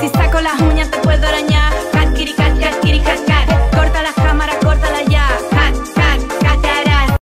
Si saco las uñas te puedo